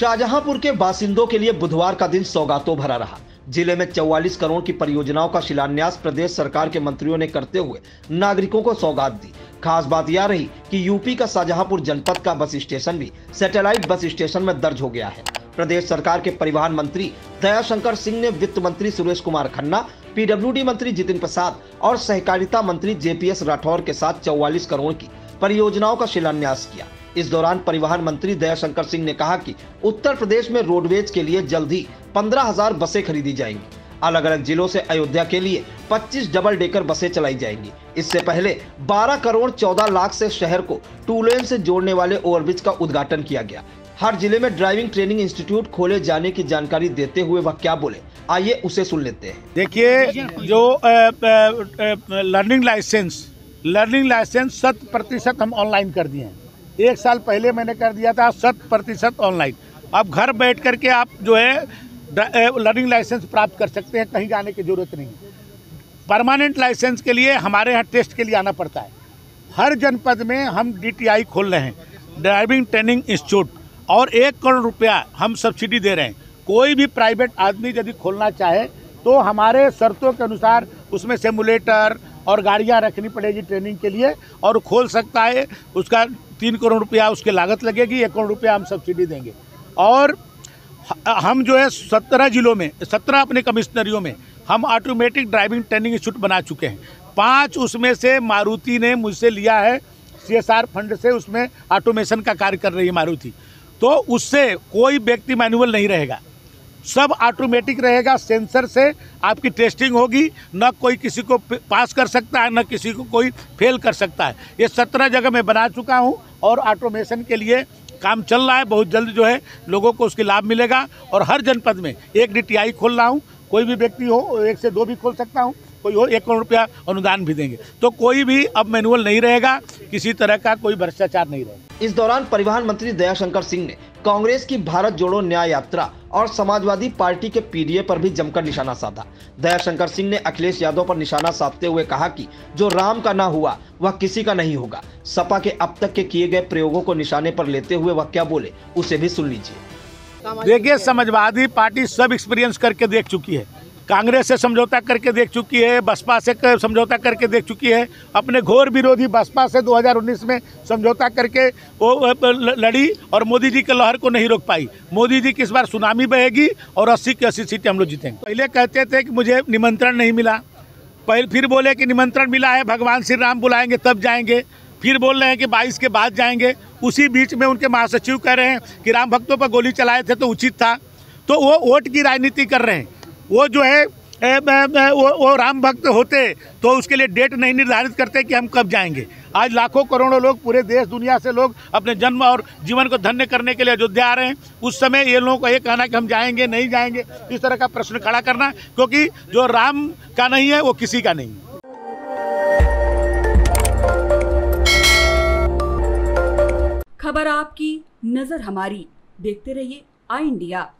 शाहजहांपुर के बासिंदों के लिए बुधवार का दिन सौगातों भरा रहा। ज़िले में 44 करोड़ की परियोजनाओं का शिलान्यास प्रदेश सरकार के मंत्रियों ने करते हुए नागरिकों को सौगात दी। खास बात यह रही कि यूपी का शाहजहांपुर जनपद का बस स्टेशन भी सैटेलाइट बस स्टेशन में दर्ज हो गया है। प्रदेश सरकार के परिवहन मंत्री दयाशंकर सिंह ने वित्त मंत्री सुरेश कुमार खन्ना, पीडब्ल्यूडी मंत्री जितिन प्रसाद और सहकारिता मंत्री जेपीएस राठौर के साथ चौवालीस करोड़ की परियोजनाओं का शिलान्यास किया। इस दौरान परिवहन मंत्री दयाशंकर सिंह ने कहा कि उत्तर प्रदेश में रोडवेज़ के लिए जल्द ही पंद्रह हज़ार बसें खरीदी जाएँगी। अलग अलग जिलों से अयोध्या के लिए 25 डबल डेकर बसें चलाई जाएँगी। इससे पहले 12 करोड़ 14 लाख से शहर को टू लेन से जोड़ने वाले ओवरब्रिज का उद्घाटन किया गया। हर ज़िले में ड्राइविंग ट्रेनिंग इंस्टीट्यूट खोले जाने की जानकारी देते हुए वह क्या बोले? आइए उसे सुन लेते हैं। देखिए, जो लर्निंग लाइसेंस लर्निंग लाइसेंस शत प्रतिशत हम ऑनलाइन कर दिए हैं। एक साल पहले मैंने कर दिया था शत प्रतिशत ऑनलाइन। अब घर बैठ करके आप जो है लर्निंग लाइसेंस प्राप्त कर सकते हैं, कहीं जाने की ज़रूरत नहीं परमानेंट लाइसेंस के लिए हमारे यहाँ टेस्ट के लिए आना पड़ता है। हर जनपद में हम डीटीआई खोल रहे हैं, ड्राइविंग ट्रेनिंग इंस्टीट्यूट, और एक करोड़ रुपया हम सब्सिडी दे रहे हैं। कोई भी प्राइवेट आदमी यदि खोलना चाहे तो हमारे शर्तों के अनुसार उसमें सेमुलेटर और गाड़ियाँ रखनी पड़ेगी ट्रेनिंग के लिए और खोल सकता है, उसका तीन करोड़ रुपया उसकी लागत लगेगी, एक करोड़ रुपया हम सब्सिडी देंगे। और हम जो है सत्रह जिलों में, सत्रह अपने कमिश्नरियों में, हम ऑटोमेटिक ड्राइविंग ट्रेनिंग इंस्टीट्यूट बना चुके हैं। पाँच उसमें से मारुति ने मुझसे लिया है सीएसआर फंड से उसमें ऑटोमेशन का कार्य कर रही है मारुति। तो उससे कोई व्यक्ति मैनुअल नहीं रहेगा। सब ऑटोमेटिक रहेगा सेंसर से आपकी टेस्टिंग होगी। न कोई किसी को पास कर सकता है, न किसी को कोई फेल कर सकता है। ये सत्रह जगह मैं बना चुका हूँ और ऑटोमेशन के लिए काम चल रहा है। बहुत जल्द जो है लोगों को उसकी लाभ मिलेगा और हर जनपद में एक डीटीआई खोल रहा हूँ। कोई भी व्यक्ति हो, एक से दो भी खोल सकता हूँ। कोई हो एक करोड़ रुपया अनुदान भी देंगे। तो कोई भी अब मैनुअल नहीं रहेगा, किसी तरह का कोई भ्रष्टाचार नहीं रहेगा। इस दौरान परिवहन मंत्री दयाशंकर सिंह ने कांग्रेस की भारत जोड़ो न्याय यात्रा और समाजवादी पार्टी के पीडीए पर भी जमकर निशाना साधा। दयाशंकर सिंह ने अखिलेश यादव पर निशाना साधते हुए कहा कि जो राम का ना हुआ, वह किसी का नहीं होगा। सपा के अब तक के किए गए प्रयोगों को निशाने पर लेते हुए वह क्या बोले, उसे भी सुन लीजिए। देखिए, समाजवादी पार्टी सब एक्सपीरियंस करके देख चुकी है। कांग्रेस से समझौता करके देख चुकी है बसपा से कर, समझौता करके देख चुकी है अपने घोर विरोधी बसपा से 2019 में समझौता करके वो लड़ी और मोदी जी के लहर को नहीं रोक पाई। मोदी जी की इस बार सुनामी बहेगी और 80 की 80 सीटें हम लोग जीतेंगे। पहले कहते थे कि मुझे निमंत्रण नहीं मिला। पहले फिर बोले कि निमंत्रण मिला है भगवान श्री राम बुलाएँगे तब जाएँगे। फिर बोल रहे हैं कि बाईस के बाद जाएँगे। उसी बीच में उनके महासचिव कह रहे हैं कि राम भक्तों पर गोली चलाए थे तो उचित था। तो वो वोट की राजनीति कर रहे हैं। वो जो है ए, वो, वो राम भक्त होते तो उसके लिए डेट नहीं निर्धारित करते कि हम कब जाएँगे। आज लाखों करोड़ों लोग पूरे देश दुनिया से लोग अपने जन्म और जीवन को धन्य करने के लिए अयोध्या आ रहे हैं। उस समय ये लोगों को ये कहना कि हम जाएँगे नहीं जाएँगे इस तरह का प्रश्न खड़ा करना क्योंकि जो राम का नहीं है वो किसी का नहीं है। खबर आपकी नज़र हमारी। देखते रहिए आई इंडिया।